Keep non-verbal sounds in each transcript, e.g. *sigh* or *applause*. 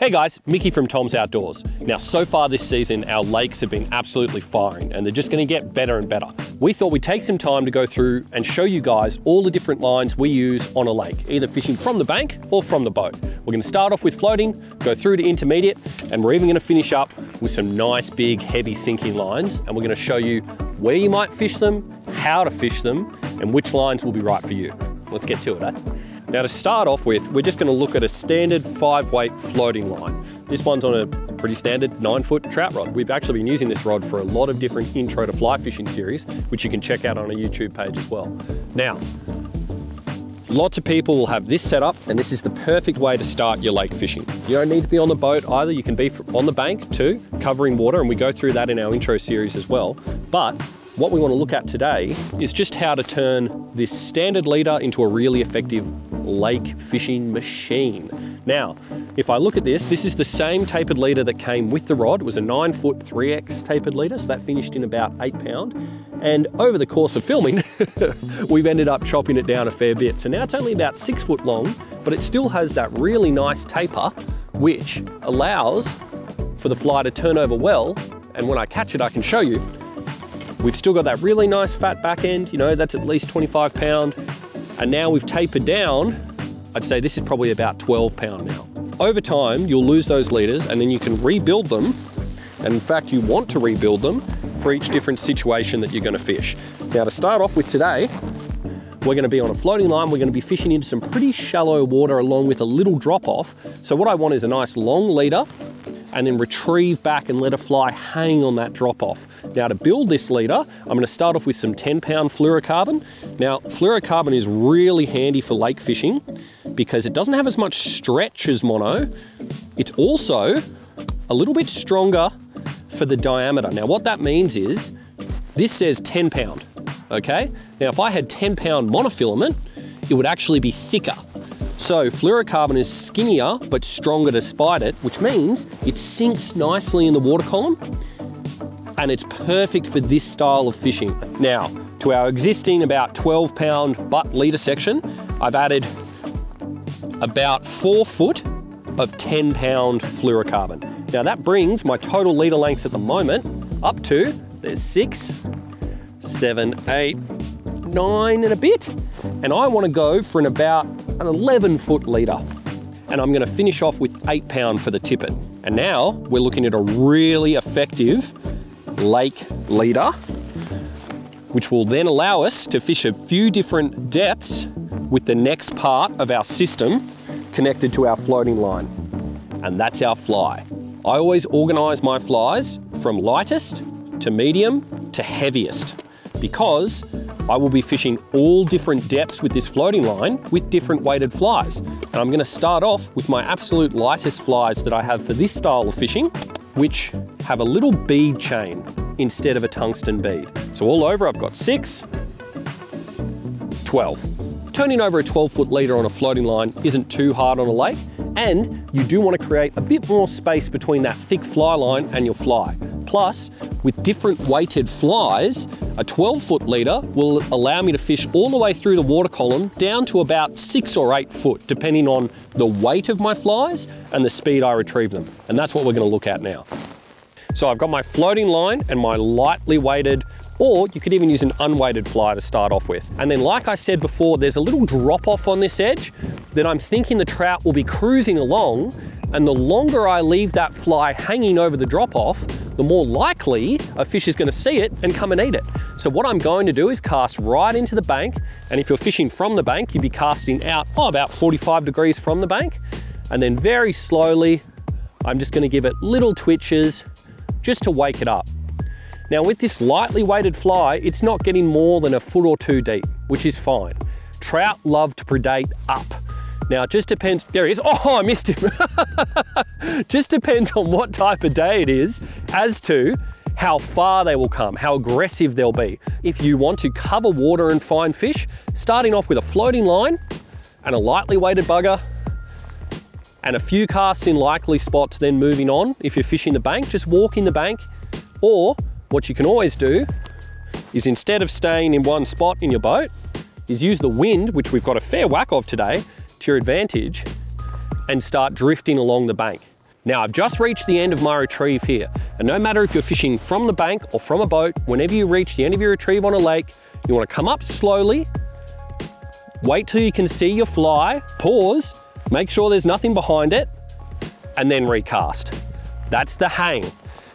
Hey guys, Mickey from Tom's Outdoors. Now, so far this season, our lakes have been absolutely firing and they're just gonna get better and better. We thought we'd take some time to go through and show you guys all the different lines we use on a lake, either fishing from the bank or from the boat. We're gonna start off with floating, go through to intermediate, and we're even gonna finish up with some nice, big, heavy sinking lines, and we're gonna show you where you might fish them, how to fish them, and which lines will be right for you. Let's get to it, eh? Now to start off with, we're just gonna look at a standard five weight floating line. This one's on a pretty standard nine foot trout rod. We've actually been using this rod for a lot of different intro to fly fishing series, which you can check out on our YouTube page as well. Now, Lots of people will have this setup and this is the perfect way to start your lake fishing. You don't need to be on the boat either, you can be on the bank too, covering water and we go through that in our intro series as well. But what we want to look at today is just how to turn this standard leader into a really effective lake fishing machine. Now, if I look at this, this is the same tapered leader that came with the rod. It was a nine foot 3X tapered leader, so that finished in about eight pound. And over the course of filming, *laughs* we've ended up chopping it down a fair bit. So now it's only about six foot long, but it still has that really nice taper, which allows for the fly to turn over well. And when I catch it, I can show you We've still got that really nice fat back end, you know, that's at least 25 pound. And now we've tapered down, I'd say this is probably about 12 pound now. Over time, you'll lose those leaders and then you can rebuild them. And in fact, you want to rebuild them for each different situation that you're gonna fish. Now to start off with today, we're gonna be on a floating line, we're gonna be fishing into some pretty shallow water along with a little drop off. So what I want is a nice long leader and then retrieve back and let a fly hang on that drop off. Now to build this leader, I'm gonna start off with some 10 pound fluorocarbon. Now fluorocarbon is really handy for lake fishing because it doesn't have as much stretch as mono. It's also a little bit stronger for the diameter. Now what that means is, this says 10 pound, okay? Now if I had 10 pound monofilament, it would actually be thicker. So fluorocarbon is skinnier but stronger despite it, which means it sinks nicely in the water column and it's perfect for this style of fishing. Now, to our existing about 12 pound butt leader section, I've added about four foot of 10 pound fluorocarbon. Now that brings my total leader length at the moment up to, there's six, seven, eight, nine and a bit. And I wanna go for an about an 11 foot leader. And I'm gonna finish off with eight pound for the tippet. And now we're looking at a really effective lake leader, which will then allow us to fish a few different depths with the next part of our system connected to our floating line. And that's our fly. I always organize my flies from lightest to medium to heaviest because I will be fishing all different depths with this floating line with different weighted flies. And I'm gonna start off with my absolute lightest flies that I have for this style of fishing, which have a little bead chain instead of a tungsten bead. So all over I've got six, 12. Turning over a 12 foot leader on a floating line isn't too hard on a lake, and you do want to create a bit more space between that thick fly line and your fly. Plus, with different weighted flies, a 12 foot leader will allow me to fish all the way through the water column down to about six or eight foot, depending on the weight of my flies and the speed I retrieve them. And that's what we're gonna look at now. So I've got my floating line and my lightly weighted or you could even use an unweighted fly to start off with. And then like I said before, there's a little drop off on this edge that I'm thinking the trout will be cruising along and the longer I leave that fly hanging over the drop off, the more likely a fish is gonna see it and come and eat it. So what I'm going to do is cast right into the bank. And if you're fishing from the bank, you'd be casting out oh, about 45 degrees from the bank. And then very slowly, I'm just gonna give it little twitches just to wake it up. Now with this lightly weighted fly, it's not getting more than a foot or two deep, which is fine. Trout love to predate up. Now it just depends, there he is, *laughs* oh I missed him. *laughs* just depends on what type of day it is as to how far they will come, how aggressive they'll be. If you want to cover water and find fish, starting off with a floating line and a lightly weighted bugger and a few casts in likely spots, then moving on. If you're fishing the bank, just walk in the bank. Or what you can always do is instead of staying in one spot in your boat, is use the wind, which we've got a fair whack of today, to your advantage and start drifting along the bank. Now I've just reached the end of my retrieve here, and no matter if you're fishing from the bank or from a boat, whenever you reach the end of your retrieve on a lake, you wanna come up slowly, wait till you can see your fly, pause, make sure there's nothing behind it, and then recast. That's the hang.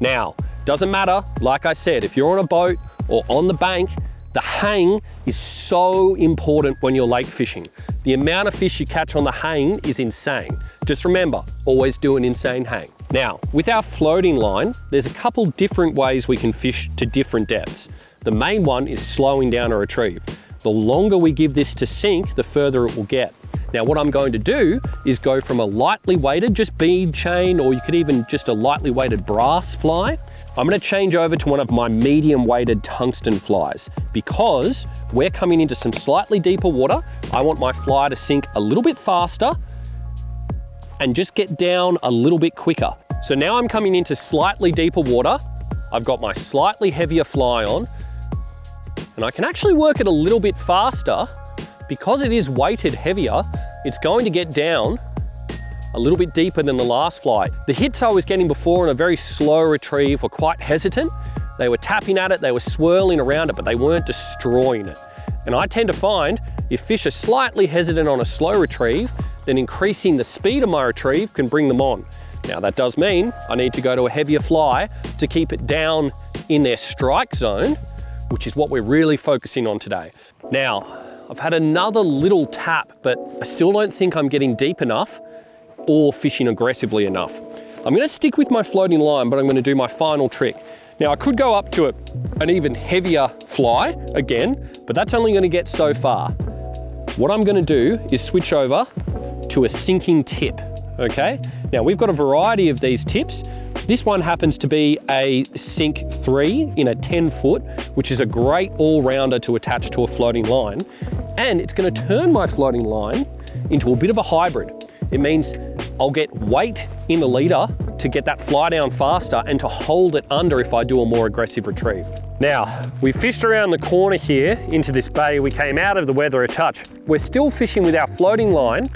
Now, doesn't matter, like I said, if you're on a boat or on the bank, the hang is so important when you're lake fishing. The amount of fish you catch on the hang is insane. Just remember, always do an insane hang. Now, with our floating line, there's a couple different ways we can fish to different depths. The main one is slowing down a retrieve. The longer we give this to sink, the further it will get. Now what I'm going to do is go from a lightly weighted, just bead chain, or you could even just a lightly weighted brass fly. I'm gonna change over to one of my medium weighted tungsten flies because we're coming into some slightly deeper water. I want my fly to sink a little bit faster and just get down a little bit quicker. So now I'm coming into slightly deeper water. I've got my slightly heavier fly on and I can actually work it a little bit faster because it is weighted heavier, it's going to get down a little bit deeper than the last fly. The hits I was getting before on a very slow retrieve were quite hesitant. They were tapping at it, they were swirling around it, but they weren't destroying it. And I tend to find if fish are slightly hesitant on a slow retrieve, then increasing the speed of my retrieve can bring them on. Now that does mean I need to go to a heavier fly to keep it down in their strike zone, which is what we're really focusing on today. Now, I've had another little tap, but I still don't think I'm getting deep enough or fishing aggressively enough. I'm gonna stick with my floating line, but I'm gonna do my final trick. Now I could go up to a, an even heavier fly again, but that's only gonna get so far. What I'm gonna do is switch over to a sinking tip, okay? Now we've got a variety of these tips. This one happens to be a Sink 3 in a 10 foot, which is a great all-rounder to attach to a floating line. And it's gonna turn my floating line into a bit of a hybrid. It means I'll get weight in the leader to get that fly down faster and to hold it under if I do a more aggressive retrieve. Now, we fished around the corner here into this bay. We came out of the weather a touch. We're still fishing with our floating line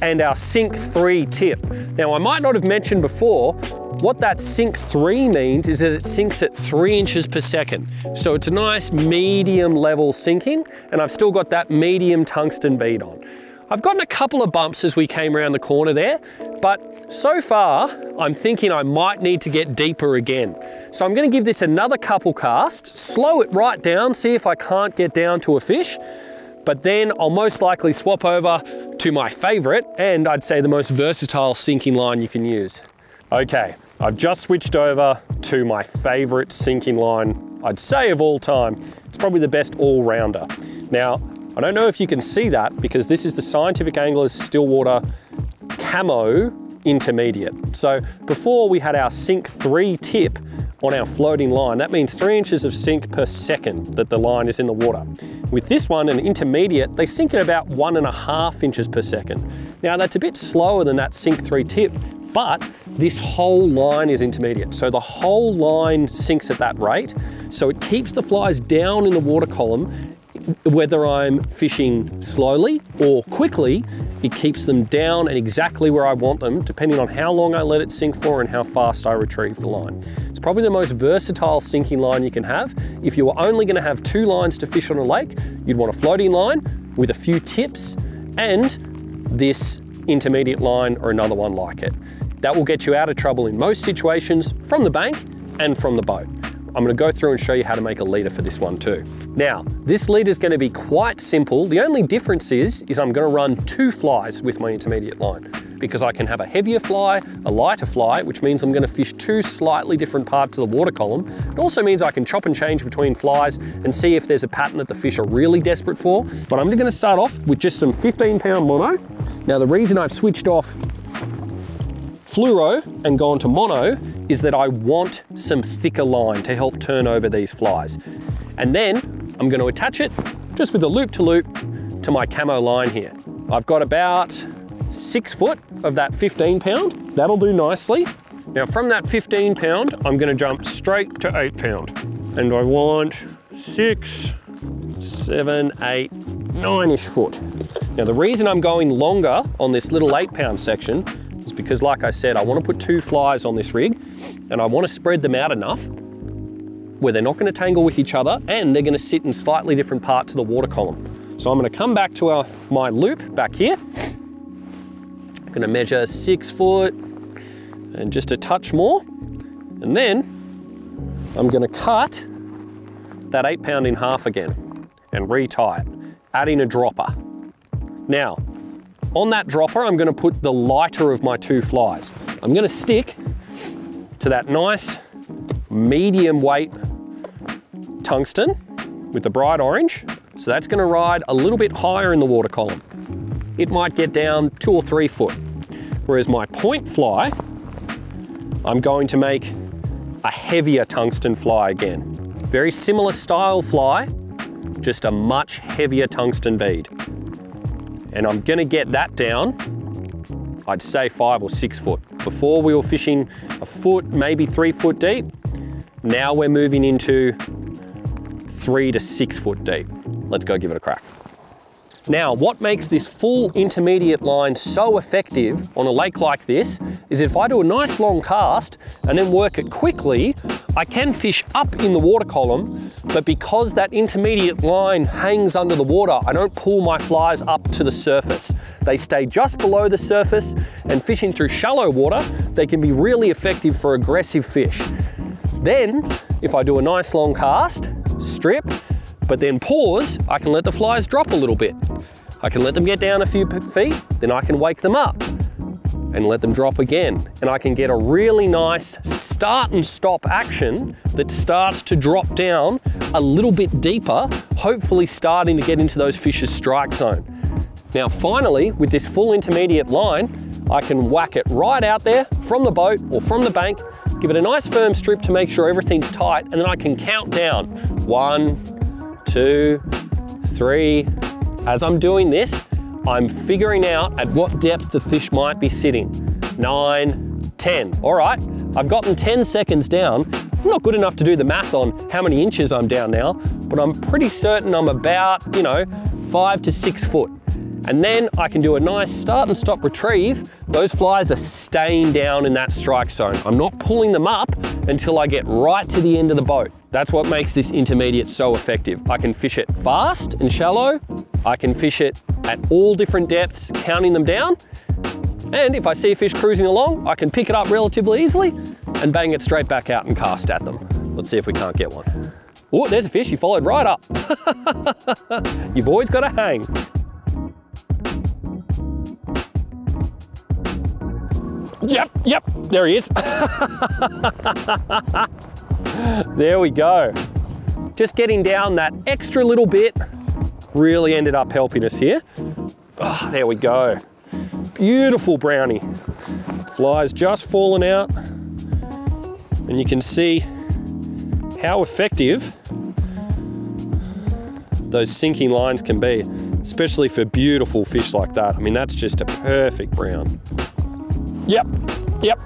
and our Sink 3 tip. Now, I might not have mentioned before, what that Sink 3 means is that it sinks at 3 inches per second. So it's a nice medium level sinking, and I've still got that medium tungsten bead on. I've gotten a couple of bumps as we came around the corner there, but so far, I'm thinking I might need to get deeper again. So I'm gonna give this another couple casts, slow it right down, see if I can't get down to a fish, but then I'll most likely swap over to my favorite, and I'd say the most versatile sinking line you can use. Okay, I've just switched over to my favorite sinking line, I'd say of all time. It's probably the best all-rounder. Now, I don't know if you can see that because this is the Scientific Anglers Stillwater Camo Intermediate. So before we had our Sink 3 tip on our floating line, that means three inches of sink per second that the line is in the water. With this one, an intermediate, they sink at about one and a half inches per second. Now that's a bit slower than that Sink 3 tip, but this whole line is intermediate. So the whole line sinks at that rate. So it keeps the flies down in the water column whether I'm fishing slowly or quickly, it keeps them down and exactly where I want them, depending on how long I let it sink for and how fast I retrieve the line. It's probably the most versatile sinking line you can have. If you were only gonna have two lines to fish on a lake, you'd want a floating line with a few tips and this intermediate line or another one like it. That will get you out of trouble in most situations from the bank and from the boat. I'm gonna go through and show you how to make a leader for this one too. Now, this leader is gonna be quite simple. The only difference is, is I'm gonna run two flies with my intermediate line because I can have a heavier fly, a lighter fly, which means I'm gonna fish two slightly different parts of the water column. It also means I can chop and change between flies and see if there's a pattern that the fish are really desperate for. But I'm gonna start off with just some 15 pound mono. Now the reason I've switched off fluoro and gone to mono is that I want some thicker line to help turn over these flies. And then I'm going to attach it just with a loop to loop to my camo line here. I've got about six foot of that 15 pound. That'll do nicely. Now from that 15 pound, I'm gonna jump straight to eight pound. And I want six, seven, eight, nine-ish foot. Now the reason I'm going longer on this little eight pound section because like I said, I want to put two flies on this rig and I want to spread them out enough where they're not going to tangle with each other and they're going to sit in slightly different parts of the water column. So I'm going to come back to our, my loop back here. I'm going to measure six foot and just a touch more. And then I'm going to cut that eight pound in half again and retie it, adding a dropper. Now, on that dropper, I'm gonna put the lighter of my two flies. I'm gonna stick to that nice medium weight tungsten with the bright orange. So that's gonna ride a little bit higher in the water column. It might get down two or three foot. Whereas my point fly, I'm going to make a heavier tungsten fly again. Very similar style fly, just a much heavier tungsten bead. And I'm gonna get that down, I'd say five or six foot. Before we were fishing a foot, maybe three foot deep. Now we're moving into three to six foot deep. Let's go give it a crack. Now, what makes this full intermediate line so effective on a lake like this is if I do a nice long cast and then work it quickly, I can fish up in the water column, but because that intermediate line hangs under the water, I don't pull my flies up to the surface. They stay just below the surface and fishing through shallow water, they can be really effective for aggressive fish. Then, if I do a nice long cast, strip, but then pause, I can let the flies drop a little bit. I can let them get down a few feet, then I can wake them up and let them drop again. And I can get a really nice start and stop action that starts to drop down a little bit deeper, hopefully starting to get into those fish's strike zone. Now finally, with this full intermediate line, I can whack it right out there from the boat or from the bank, give it a nice firm strip to make sure everything's tight, and then I can count down one, two, three. As I'm doing this, I'm figuring out at what depth the fish might be sitting. Nine, 10. All right, I've gotten 10 seconds down. I'm not good enough to do the math on how many inches I'm down now, but I'm pretty certain I'm about, you know, five to six foot. And then I can do a nice start and stop retrieve. Those flies are staying down in that strike zone. I'm not pulling them up until I get right to the end of the boat. That's what makes this intermediate so effective. I can fish it fast and shallow. I can fish it at all different depths, counting them down. And if I see a fish cruising along, I can pick it up relatively easily and bang it straight back out and cast at them. Let's see if we can't get one. Oh, there's a fish, he followed right up. *laughs* you boys gotta hang. Yep, yep, there he is. *laughs* there we go. Just getting down that extra little bit really ended up helping us here. Oh, there we go. Beautiful brownie. Flies just fallen out. And you can see how effective those sinking lines can be, especially for beautiful fish like that. I mean, that's just a perfect brown. Yep, yep.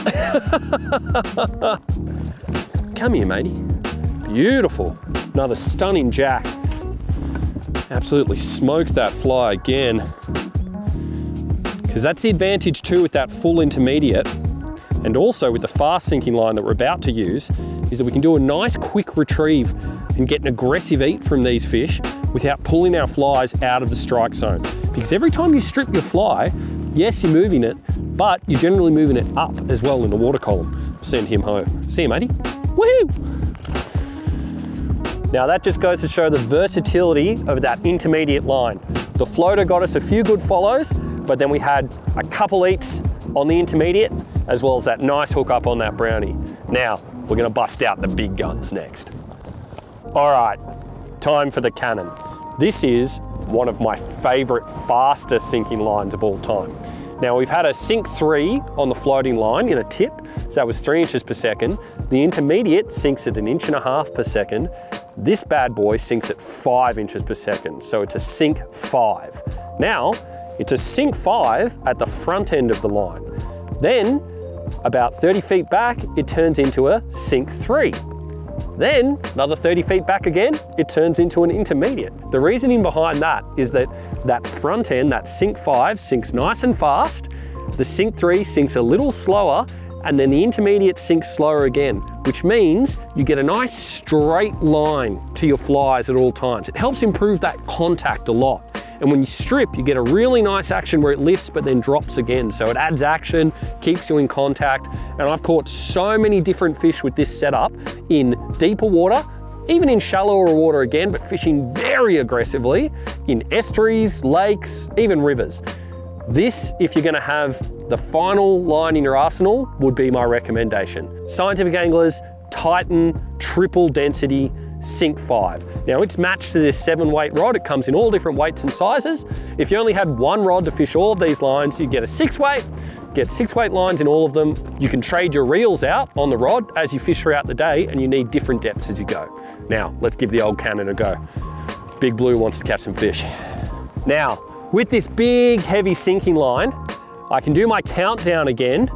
*laughs* Come here, matey. Beautiful. Another stunning jack. Absolutely smoked that fly again. Because that's the advantage too with that full intermediate and also with the fast sinking line that we're about to use is that we can do a nice quick retrieve and get an aggressive eat from these fish without pulling our flies out of the strike zone. Because every time you strip your fly, yes, you're moving it, but you're generally moving it up as well in the water column. Send him home. See you, matey. Woohoo! Now that just goes to show the versatility of that intermediate line. The floater got us a few good follows, but then we had a couple eats on the intermediate, as well as that nice hook up on that brownie. Now, we're gonna bust out the big guns next. All right, time for the Cannon. This is one of my favorite fastest sinking lines of all time. Now we've had a sink three on the floating line in a tip, so that was three inches per second. The intermediate sinks at an inch and a half per second. This bad boy sinks at five inches per second, so it's a sink five. Now, it's a sink five at the front end of the line. Then, about 30 feet back, it turns into a sink three. Then, another 30 feet back again, it turns into an intermediate. The reasoning behind that is that that front end, that sink five, sinks nice and fast, the sink three sinks a little slower and then the intermediate sinks slower again, which means you get a nice straight line to your flies at all times. It helps improve that contact a lot. And when you strip, you get a really nice action where it lifts but then drops again. So it adds action, keeps you in contact. And I've caught so many different fish with this setup in deeper water, even in shallower water again, but fishing very aggressively in estuaries, lakes, even rivers. This, if you're gonna have the final line in your arsenal, would be my recommendation. Scientific Anglers, Titan, triple density, Sink 5. Now it's matched to this seven weight rod. It comes in all different weights and sizes. If you only had one rod to fish all of these lines, you get a six weight, get six weight lines in all of them. You can trade your reels out on the rod as you fish throughout the day and you need different depths as you go. Now, let's give the old cannon a go. Big Blue wants to catch some fish. Now, with this big, heavy sinking line, I can do my countdown again,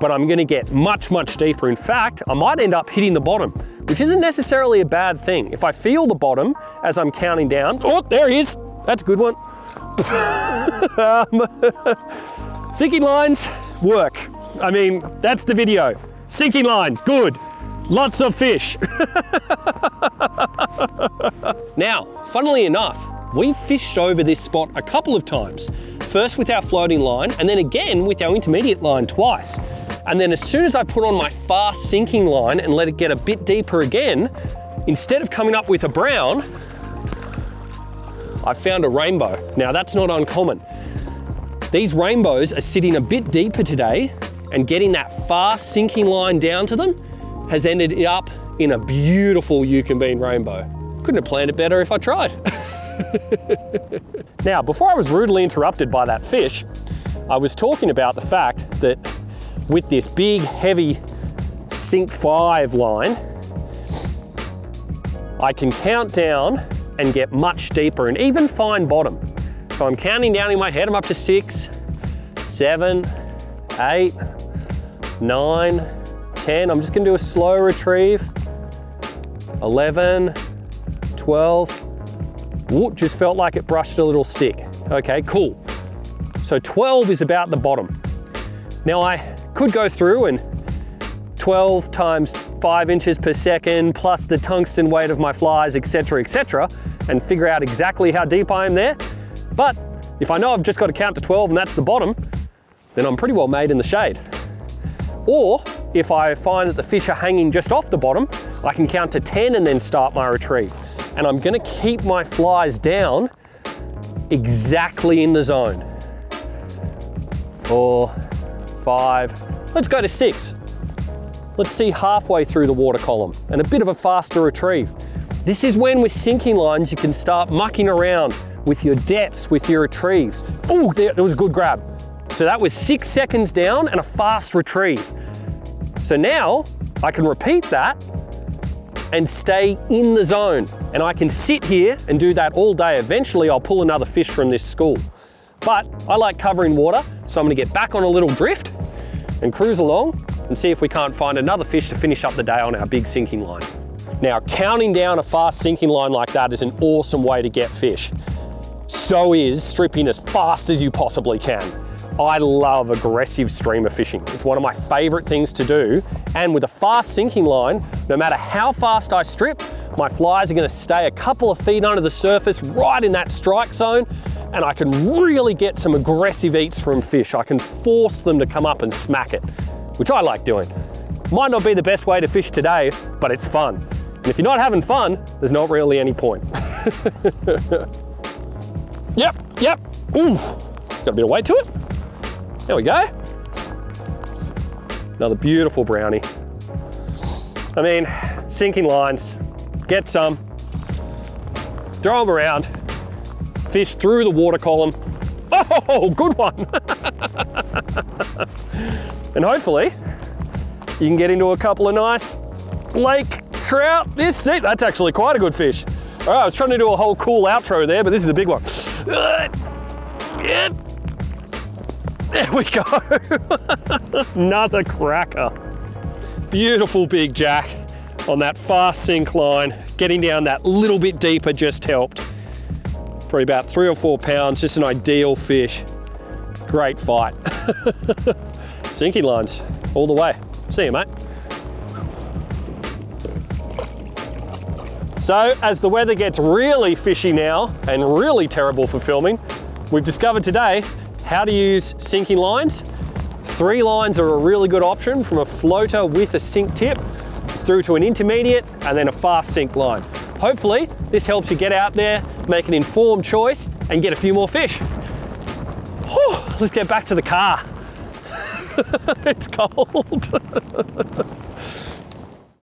but I'm gonna get much, much deeper. In fact, I might end up hitting the bottom which isn't necessarily a bad thing. If I feel the bottom as I'm counting down, oh, there he is. That's a good one. *laughs* um, *laughs* sinking lines work. I mean, that's the video. Sinking lines, good. Lots of fish. *laughs* now, funnily enough, we've fished over this spot a couple of times. First with our floating line, and then again with our intermediate line twice. And then as soon as I put on my fast sinking line and let it get a bit deeper again, instead of coming up with a brown, I found a rainbow. Now that's not uncommon. These rainbows are sitting a bit deeper today and getting that fast sinking line down to them has ended up in a beautiful Eucumbene rainbow. Couldn't have planned it better if I tried. *laughs* now, before I was rudely interrupted by that fish, I was talking about the fact that with this big, heavy Sink 5 line, I can count down and get much deeper and even find bottom. So I'm counting down in my head, I'm up to six, seven, eight, nine, 10. I'm just gonna do a slow retrieve. 11, 12. Ooh, just felt like it brushed a little stick. Okay, cool. So 12 is about the bottom. Now I could go through and 12 times five inches per second plus the tungsten weight of my flies, etc., etc., and figure out exactly how deep I am there. But if I know I've just got to count to 12 and that's the bottom, then I'm pretty well made in the shade. Or if I find that the fish are hanging just off the bottom, I can count to 10 and then start my retrieve. And I'm gonna keep my flies down exactly in the zone. Four, five, let's go to six. Let's see halfway through the water column and a bit of a faster retrieve. This is when with sinking lines, you can start mucking around with your depths, with your retrieves. Oh, there, there was a good grab. So that was six seconds down and a fast retrieve. So now I can repeat that and stay in the zone. And I can sit here and do that all day. Eventually I'll pull another fish from this school. But I like covering water, so I'm gonna get back on a little drift and cruise along and see if we can't find another fish to finish up the day on our big sinking line. Now, counting down a fast sinking line like that is an awesome way to get fish. So is stripping as fast as you possibly can. I love aggressive streamer fishing. It's one of my favorite things to do. And with a fast sinking line, no matter how fast I strip, my flies are gonna stay a couple of feet under the surface, right in that strike zone, and I can really get some aggressive eats from fish. I can force them to come up and smack it, which I like doing. Might not be the best way to fish today, but it's fun. And if you're not having fun, there's not really any point. *laughs* yep, yep, ooh, it's got a bit of weight to it. There we go. Another beautiful brownie. I mean, sinking lines, get some, throw them around, fish through the water column. Oh, good one. and hopefully you can get into a couple of nice lake trout. This, see, that's actually quite a good fish. All right, I was trying to do a whole cool outro there, but this is a big one. Yep. There we go. *laughs* Another cracker. Beautiful big jack on that fast sink line. Getting down that little bit deeper just helped. Probably about three or four pounds, just an ideal fish. Great fight. *laughs* Sinking lines all the way. See you, mate. So as the weather gets really fishy now and really terrible for filming, we've discovered today how to use sinking lines. Three lines are a really good option from a floater with a sink tip through to an intermediate and then a fast sink line. Hopefully this helps you get out there, make an informed choice and get a few more fish. Whew, let's get back to the car. *laughs* it's cold. *laughs*